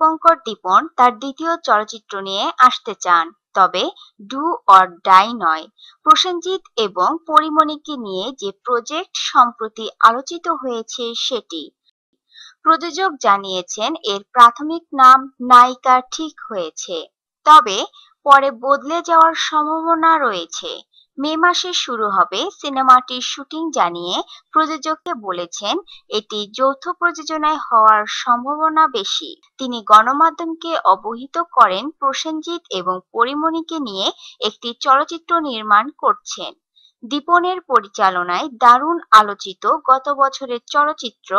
দীপঙ্কর দীপন তার দ্বিতীয় চলচ্চিত্র নিয়ে আসতে চান, তবে ডু অর ডাই নয়। প্রসেনজিৎ এবং পরিমণিকে নিয়ে যে প্রজেক্ট সম্প্রতি আলোচিত হয়েছে সেটি। প্রযোজক জানিয়েছেন, এর প্রাথমিক নাম নায়িকা ঠিক হয়েছে, তবে পরে বদলে যাওয়ার সম্ভাবনা রয়েছে। মে মাসে শুরু হবে সিনেমাটির শুটিং জানিয়ে প্রযোজককে বলেছেন, এটি যৌথ প্রযোজনায় হওয়ার সম্ভাবনা বেশি। তিনি গণমাধ্যমকে অবহিত করেন প্রসেনজিৎ এবং পরিমণিকে নিয়ে একটি চলচ্চিত্র নির্মাণ করছেন। দীপনের পরিচালনায় দারুণ আলোচিত গত বছরের চলচ্চিত্র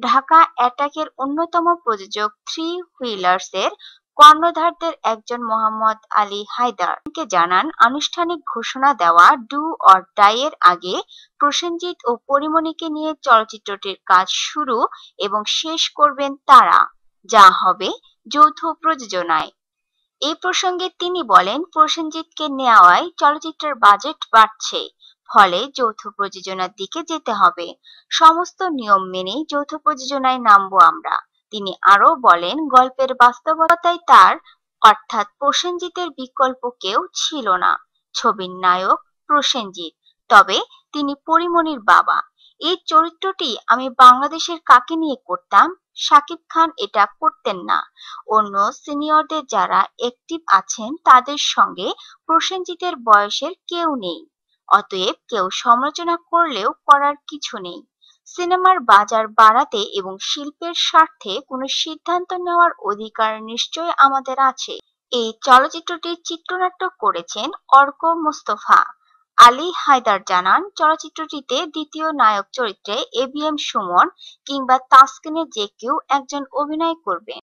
ঢাকা অ্যাটাকের অন্যতম প্রযোজক থ্রি হুইলার্সের কর্ণধারদের একজন মোহাম্মদ আলী হায়দার। হায়দারকে জানান, আনুষ্ঠানিক ঘোষণা দেওয়া ডু অর ডাইয়ের আগে প্রসেনজিৎ ও পরিমণিকে নিয়ে চলচ্চিত্রটির কাজ শুরু এবং শেষ করবেন তারা। যা হবে যৌথ প্রযোজনায়। এই প্রসঙ্গে তিনি বলেন, প্রসেনজিৎকে নেওয়ায় চলচ্চিত্রের বাজেট বাড়ছে, ফলে যৌথ প্রযোজনার দিকে যেতে হবে। সমস্ত নিয়ম মেনেই যৌথ প্রযোজনায় নামবো আমরা। তিনি আরও বলেন, গল্পের বাস্তবতায় তার, অর্থাৎ প্রসেনজিতের বিকল্প কেউ ছিল না। ছবির নায়ক প্রসেনজিৎ। তবে তিনি পরিমণির বাবা। এই চরিত্রটি আমি বাংলাদেশের কাকে নিয়ে করতাম? শাকিব খান এটা করতেন না। অন্য সিনিয়রদের যারা অ্যাক্টিভ আছেন, তাদের সঙ্গে প্রসেনজিতের বয়সের কেউ নেই। অতএব কেউ সমালোচনা করলেও করার কিছু নেই। সিনেমার বাজার বাড়াতে এবং শিল্পের স্বার্থে কোনো সিদ্ধান্ত নেওয়ার অধিকার নিশ্চয় আমাদের আছে। এই চলচ্চিত্রটির চিত্রনাট্য করেছেন অর্ক মোস্তফা। আলী হায়দার জানান, চলচ্চিত্রটিতে দ্বিতীয় নায়ক চরিত্রে এ বি এম সুমন কিংবা তাসকিনের যে কেউ একজন অভিনয় করবেন।